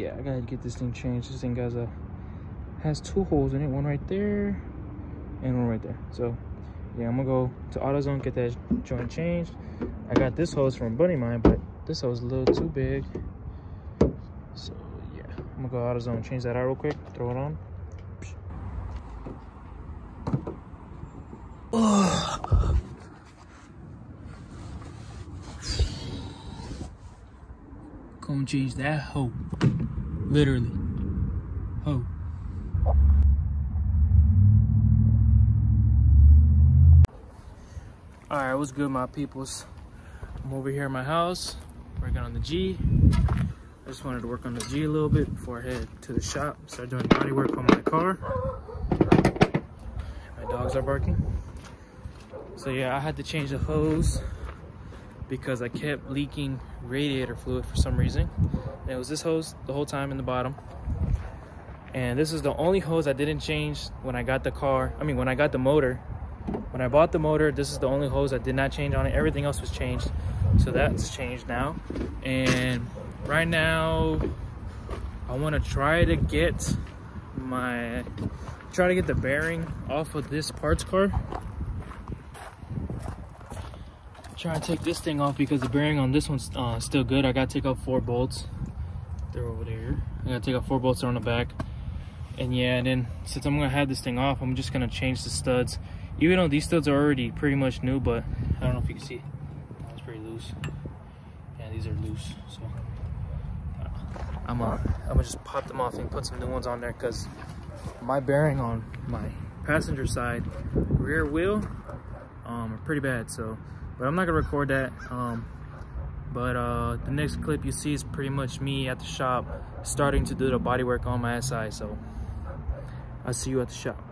yeah, I gotta get this thing changed. This thing has a has two holes in it, one right there and one right there. So yeah, I'm gonna go to AutoZone, get that joint changed. I got this hose from Buddy Mine, but this hose is a little too big. So yeah, I'm gonna go AutoZone, change that out real quick, throw it on. Come change that hoe. Literally. Hoe. Alright, what's good my peoples? I'm over here at my house, working on the G. I just wanted to work on the G a little bit before I head to the shop, start doing body work on my car. My dogs are barking. So yeah, I had to change the hose because I kept leaking radiator fluid for some reason. And it was this hose the whole time in the bottom. And this is the only hose I didn't change when I got the car. I mean, when I got the motor when I bought the motor, this is the only hose I did not change on it. Everything else was changed. So that's changed now. And right now, I want to try to get my, try to get the bearing off of this parts car. Try to take this thing off because the bearing on this one's uh, still good. I got to take out four bolts. They're over there. I got to take out four bolts on the back. And yeah, and then since I'm to have this thing off, I'm just to change the studs even though these studs are already pretty much new, but I don't know if you can see. It's pretty loose. Yeah, these are loose. So I'm gonna I'm gonna just pop them off and put some new ones on there because my bearing on my passenger side rear wheel um, are pretty bad. So, but I'm not gonna record that. Um, but uh, the next clip you see is pretty much me at the shop starting to do the body work on my SI. So I'll see you at the shop.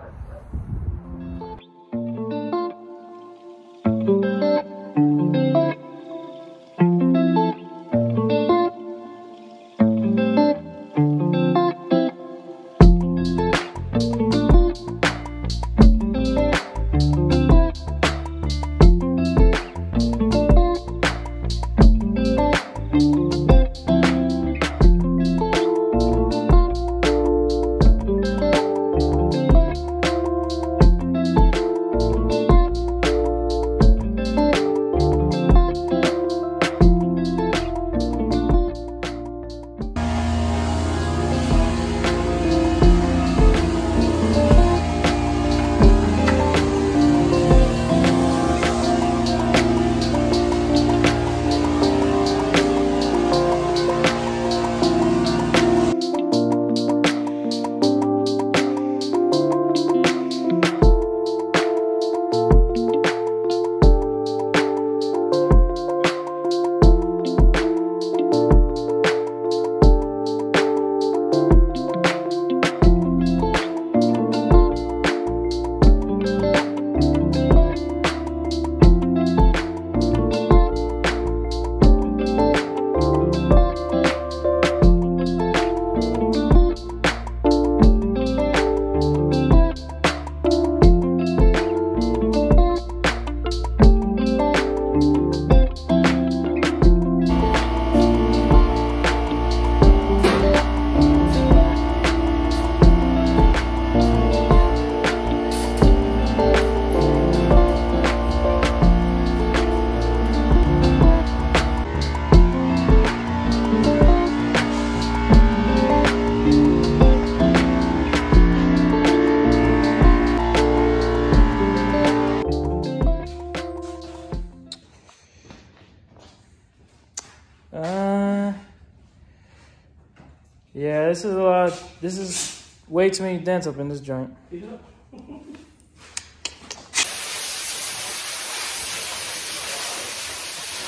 Way too many dents up in this joint. Yeah.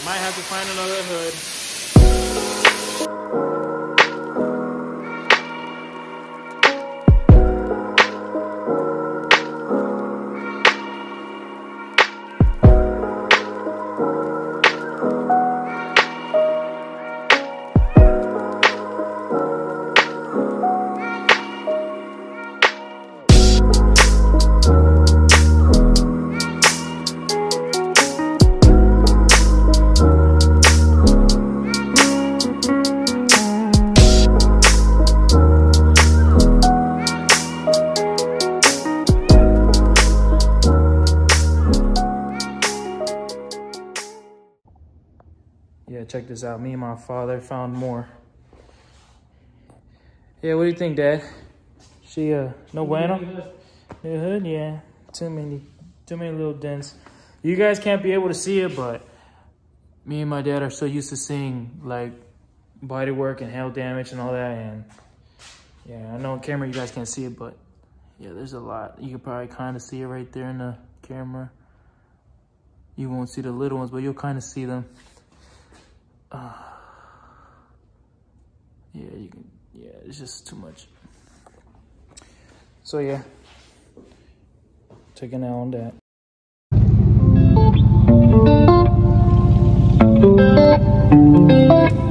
Might have to find another hood. This out. Me and my father found more. Yeah, what do you think, Dad? She uh no bueno? New hood, yeah. Too many too many little dents. You guys can't be able to see it, but me and my dad are so used to seeing like body work and hail damage and all that and yeah, I know on camera you guys can't see it, but yeah, there's a lot. You can probably kind of see it right there in the camera. You won't see the little ones, but you'll kind of see them. Uh, yeah, you can, yeah, it's just too much. So yeah, taking out on that. Damn,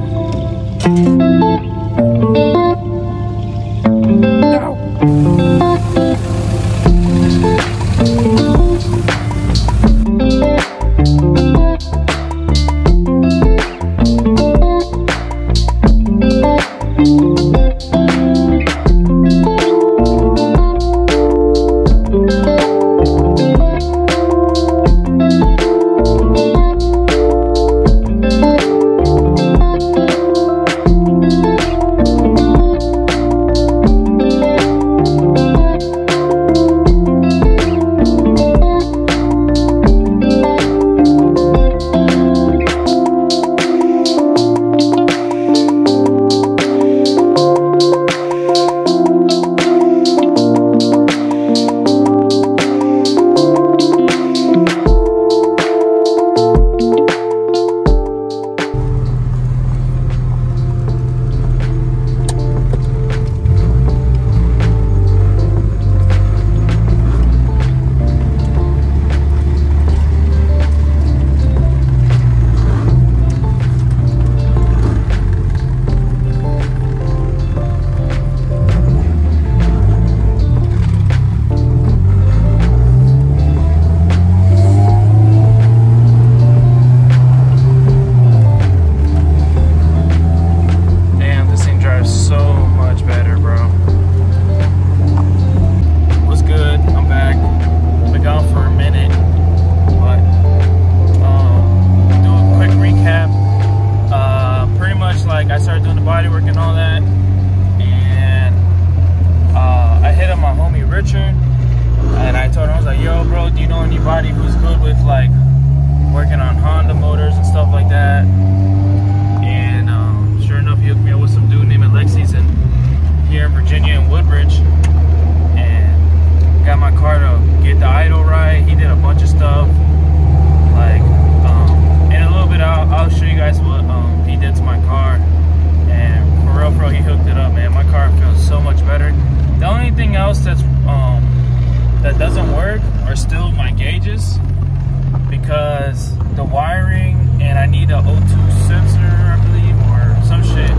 because the wiring and I need a O2 sensor, I believe, or some shit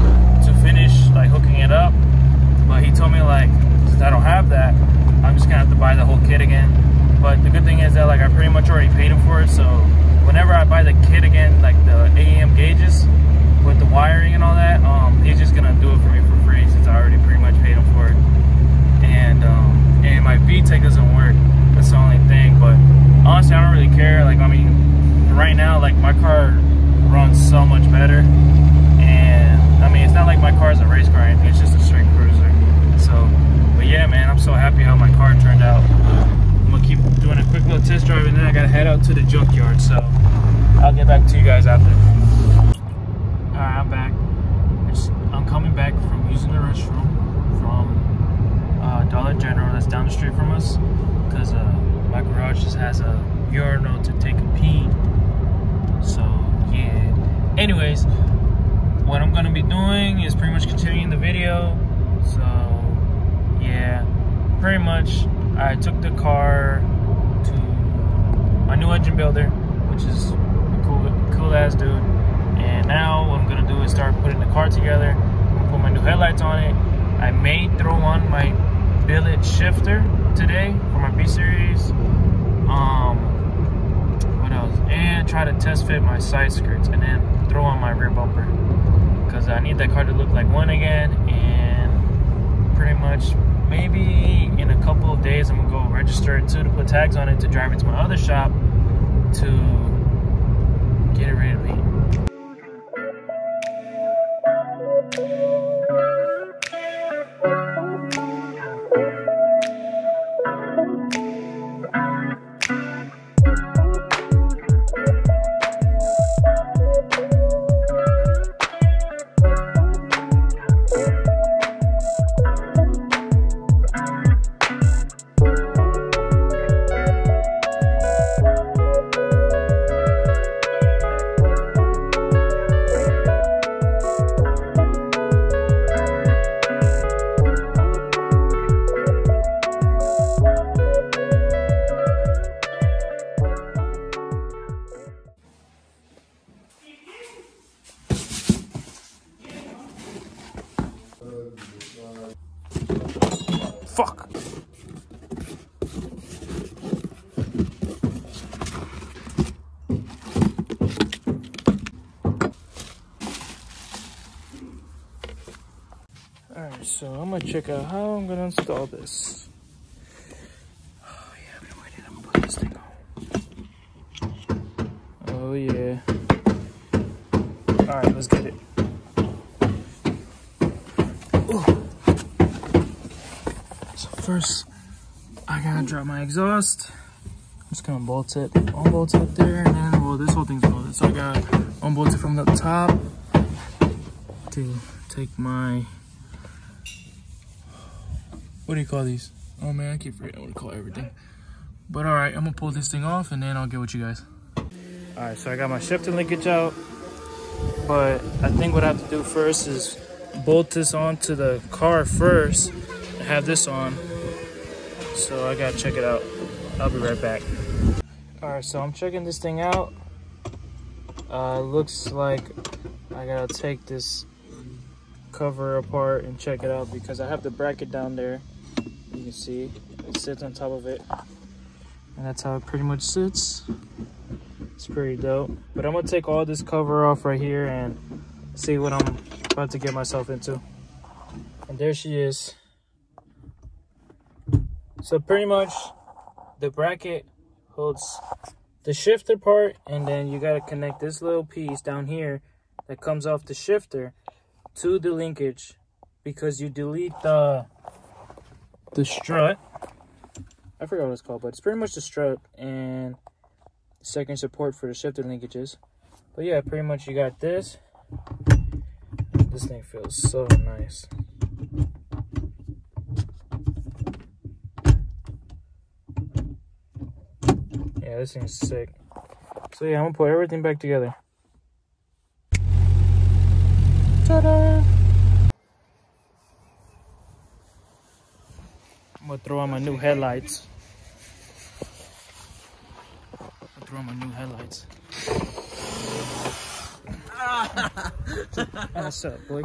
to finish like hooking it up. But he told me like, since I don't have that, I'm just gonna have to buy the whole kit again. But the good thing is that like I pretty much already paid him for it, so whenever I buy the kit again, like the AEM gauges with the wiring and all that, um, he's just gonna do it for me for free since I already pretty much paid him for it. And um, and my VTEC doesn't work. That's the only thing. But honestly, I don't really care. Like I mean, right now, like my car runs so much better. And I mean, it's not like my car is a race car. anything, It's just a straight cruiser. So, but yeah, man, I'm so happy how my car turned out. I'm gonna keep doing a quick little test drive, and then I gotta head out to the junkyard. So I'll get back to you guys after. All right, I'm back. I'm coming back from using the restroom from uh, Dollar General that's down the street from us because uh, my garage just has a urinal to take a pee. So yeah. Anyways, what I'm gonna be doing is pretty much continuing the video. So yeah, pretty much I took the car to my new engine builder, which is a cool, cool ass dude. And now what I'm gonna do is start putting the car together. I'm gonna put my new headlights on it. I may throw on my billet shifter today for my B series. Um, what else? And try to test fit my side skirts and then throw on my rear bumper because I need that car to look like one again. And pretty much maybe in a couple of days I'm gonna go register it too to put tags on it to drive it to my other shop to get it ready to paint. Check out how I'm gonna install this. Oh yeah, I've been waiting. I'm gonna put this thing on. Oh yeah. Alright, let's get it. Ooh. So first, I gotta drop my exhaust. I'm just gonna bolt it, unbolt it up there, and then, well, this whole thing's bolted. So I gotta unbolt it from the top to take my what do you call these? Oh man, I keep forgetting what to call everything. But all right, I'm gonna pull this thing off and then I'll get with you guys. All right, so I got my shifting linkage out, but I think what I have to do first is bolt this onto the car first and have this on. So I gotta check it out. I'll be right back. All right, so I'm checking this thing out. Uh, looks like I gotta take this cover apart and check it out because I have the bracket down there. You can see it sits on top of it. And that's how it pretty much sits. It's pretty dope. But i'm gonna take all this cover off right here and see what i'm about to get myself into. And there she is. So pretty much the bracket holds the shifter part and then you got to connect this little piece down here that comes off the shifter to the linkage because you delete the the strut. I forgot what it's called, but it's pretty much the strut and second support for the shifter linkages. But yeah, pretty much you got this. This thing feels so nice. Yeah, this thing's sick. So yeah, I'm gonna put everything back together. Ta-da! gonna throw on my new headlights. I'll throw on my new headlights. What's up, boy?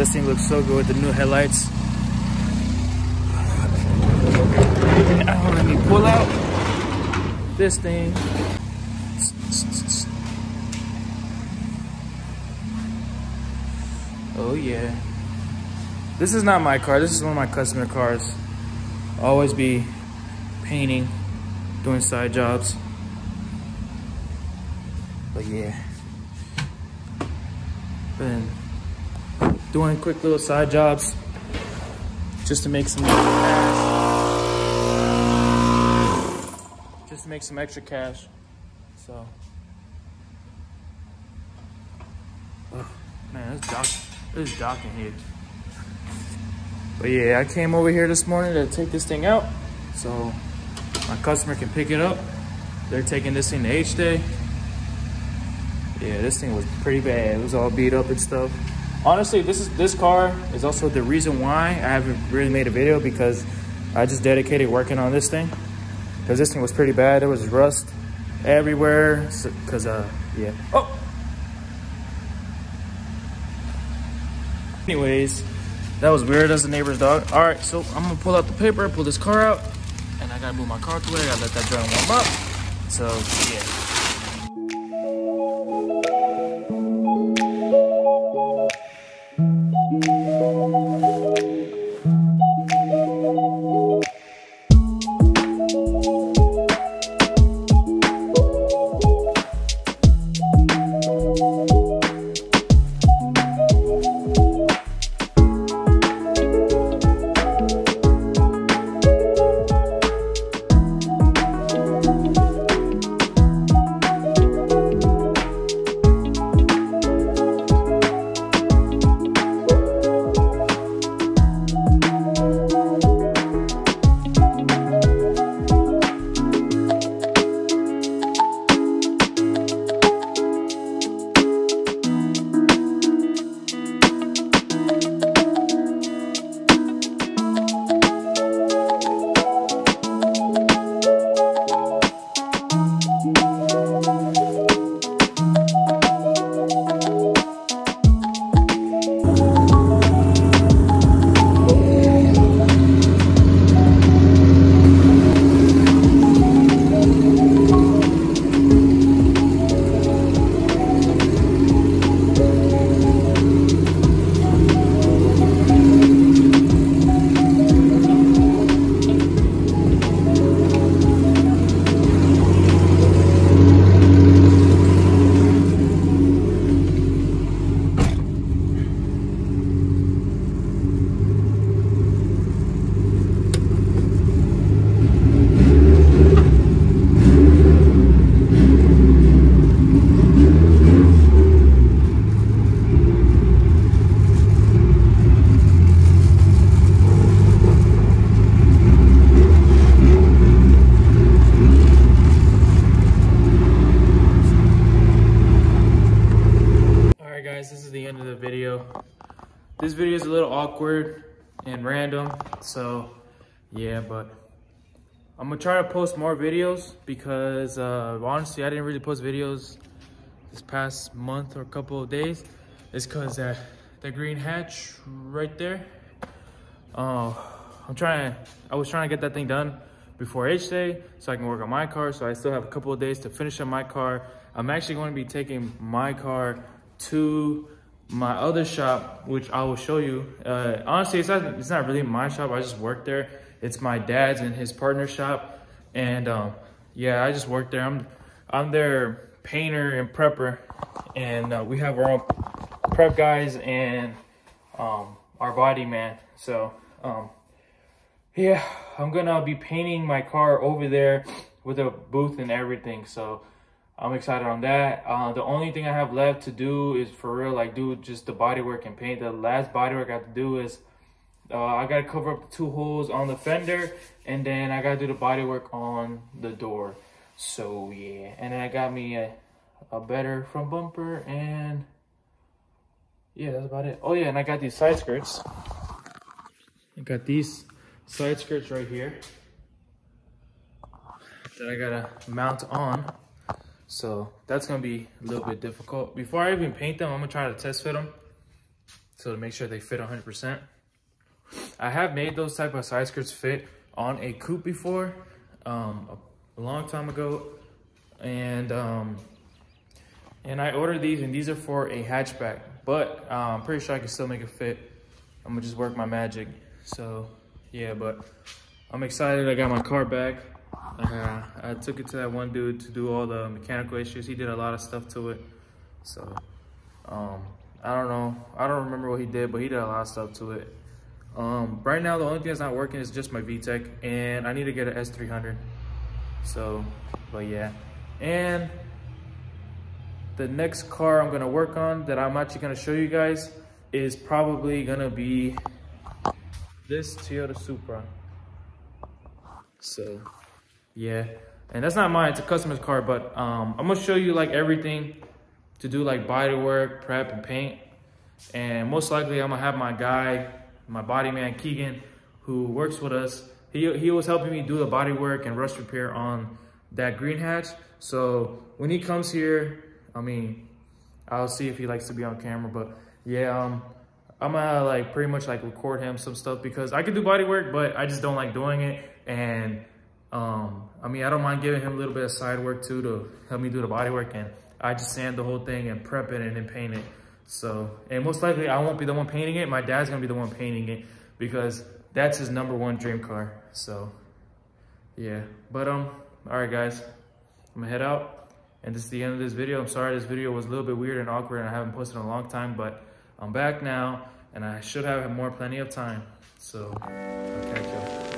This thing looks so good with the new headlights. Let me pull out this thing. Oh yeah. This is not my car. This is one of my customer cars. always be painting, doing side jobs. But yeah. Been doing quick little side jobs just to make some cash. Just to make some extra cash. So, man, it's dark. It's dark in here. But yeah, I came over here this morning to take this thing out so my customer can pick it up. They're taking this thing to H-Day. Yeah, this thing was pretty bad. It was all beat up and stuff honestly this is this car is also the reason why i haven't really made a video because i just dedicated working on this thing. Because this thing was pretty bad. There was rust everywhere. Because so, uh yeah. Oh! Anyways that was weird as the neighbor's dog. All right so i'm gonna pull out the paper pull this car out and i gotta move my car to it i let that drum warm up. So yeah So yeah, but I'm gonna try to post more videos because uh, honestly, I didn't really post videos this past month or couple of days. It's cause that the green hatch right there. Uh, I'm trying, I was trying to get that thing done before H day so I can work on my car. So I still have a couple of days to finish on my car. I'm actually going to be taking my car to my other shop, which I will show you. Uh, honestly, it's not, it's not really my shop. I just work there. It's my dad's and his partner shop. And um, yeah, I just work there. I'm, I'm their painter and prepper. And uh, we have our own prep guys and um, our body man. So um, yeah, I'm gonna be painting my car over there with a booth and everything. So I'm excited on that. Uh, the only thing I have left to do is for real, like do just the body work and paint. The last body work I have to do is uh, I gotta cover up the two holes on the fender and then I gotta do the body work on the door. So yeah, and then I got me a, a better front bumper and yeah, that's about it. Oh yeah, and I got these side skirts. I got these side skirts right here that I gotta mount on. So that's gonna be a little bit difficult. Before I even paint them, I'm gonna try to test fit them. So to make sure they fit 100%. I have made those type of side skirts fit on a coupe before, um, a, long time ago. And um, and I ordered these and these are for a hatchback, but uh, I'm pretty sure I can still make it fit. I'm gonna just work my magic. So yeah, but I'm excited. I got my car back. Uh, I took it to that one dude to do all the mechanical issues. He did a lot of stuff to it. So, um, I don't know. I don't remember what he did, but he did a lot of stuff to it. Um, right now, the only thing that's not working is just my VTEC, and I need to get an S300. So, but yeah. And the next car I'm gonna work on that I'm actually gonna show you guys is probably gonna be this Toyota Supra. So, yeah. And that's not mine, it's a customer's car, but um, I'm gonna show you like everything to do like body work, prep, and paint. And most likely I'm gonna have my guy, my body man, Keegan, who works with us. He, he was helping me do the body work and rust repair on that green hatch. So when he comes here, I mean, I'll see if he likes to be on camera, but yeah, um, I'm gonna like pretty much like record him some stuff because I can do body work, but I just don't like doing it. And um, I mean, I don't mind giving him a little bit of side work too to help me do the body work. And I just sand the whole thing and prep it and then paint it. So, and most likely I won't be the one painting it. My dad's gonna be the one painting it because that's his number one dream car. So yeah, but um, all right guys, I'm gonna head out. And this is the end of this video. I'm sorry this video was a little bit weird and awkward and I haven't posted in a long time, but I'm back now and I should have more plenty of time. So I'll catch you.